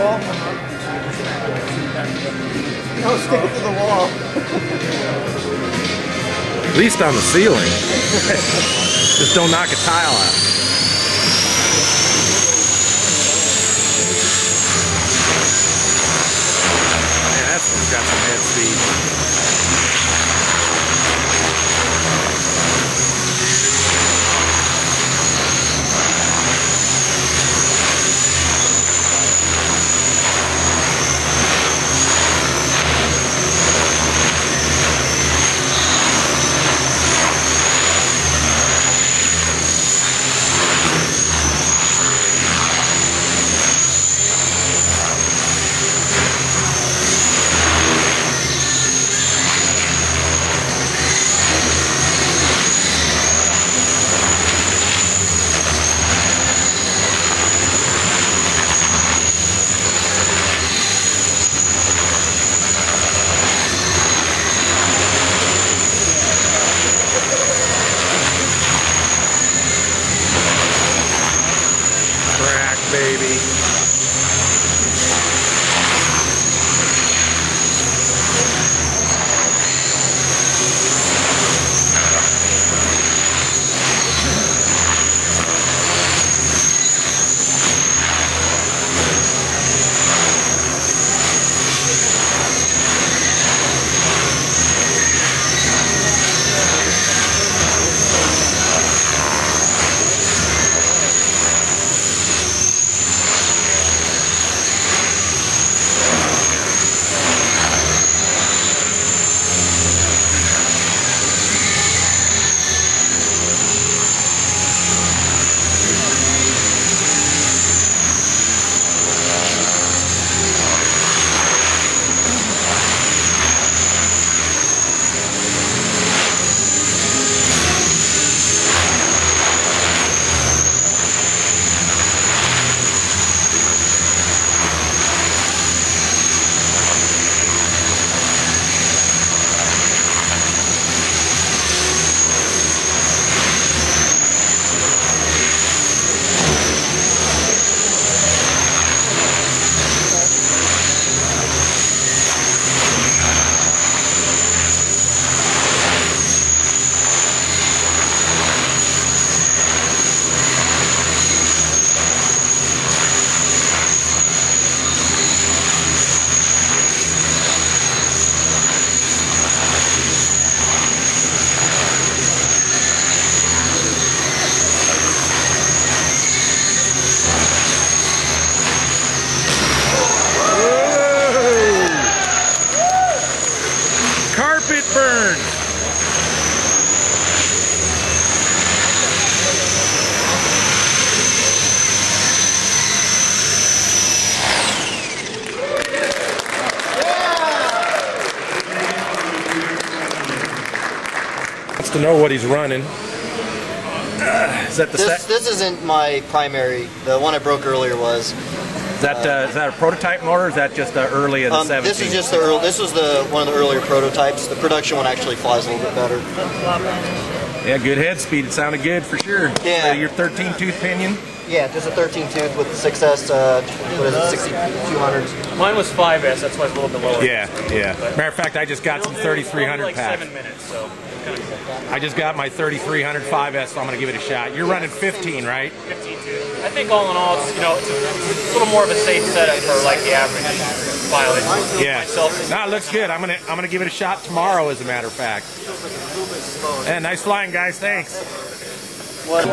wall? No, stick it to the wall. At least on the ceiling. Just don't knock a tile out. Baby. Wants to know what he's running. Uh, is that the This set? this isn't my primary. The one I broke earlier was. Is that uh, is that a prototype motor? Or is that just uh, early of the Um, 17? this is just the early, this was the one of the earlier prototypes. The production one actually flies a little bit better. Yeah, good head speed. It sounded good for sure. Yeah. Uh, your 13 tooth pinion. Yeah, just a 13 tooth with the 6S. Uh, what is it? 6200s. Mine was 5S, that's why it's a little bit lower. Yeah, yeah. Matter of fact, I just got some It'll do- it'll do 3300 like pack. seven minutes, so kind of I just got my 3300 5S, so I'm gonna give it a shot. You're running 15, right? 15 too. I think all in all, it's you know, it's a, it's a little more of a safe setup for like the average pilot. Yeah. Myself, No, it looks good. I'm gonna I'm gonna give it a shot tomorrow, as a matter of fact. And nice flying, guys. Thanks. What?